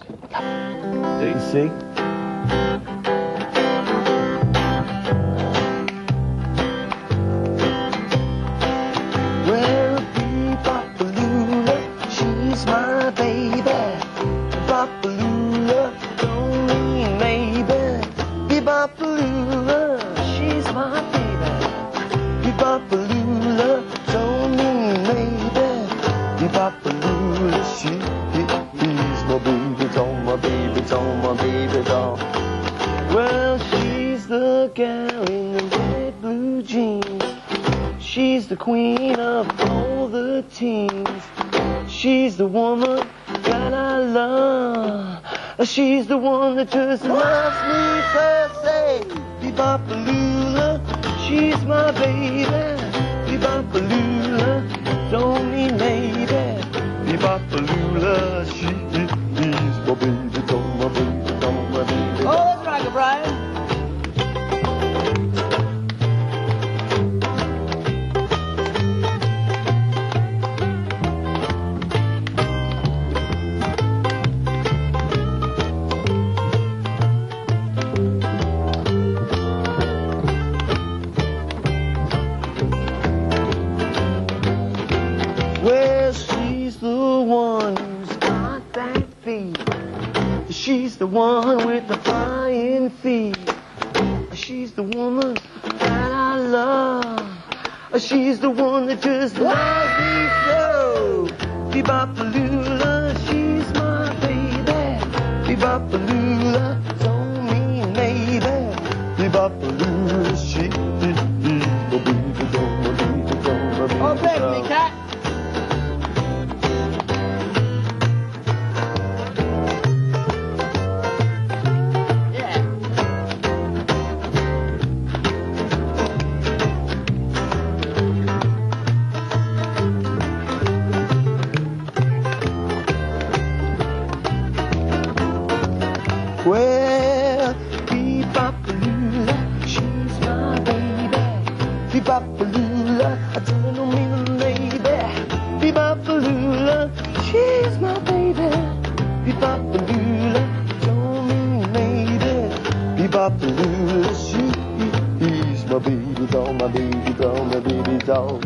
Do you see? Well, Papalula, she's my baby. Papalula, lonely maybe. Papalula, she's my baby. Baby doll, my baby doll, my baby doll. Well, she's the gal in the red blue jeans. She's the queen of all the teens. She's the woman that I love. She's the one that just loves me per se. Bebopalula, she's my baby. Bebopalula, don't mean maybe. Bebopalula, she she's the one who's got that feet. She's the one with the flying feet. She's the woman that I love. She's the one that just loves me so. Bebopalula, she's my baby. Bebopalula, don't mean maybe. Bebopalula, Bebopalula, she's my baby. Bebopalula, I don't mean a lady. Bebopalula, she's my baby. Bebopalula, don't mean maybe. Bebopalula, she is my baby doll, my baby doll, my baby doll.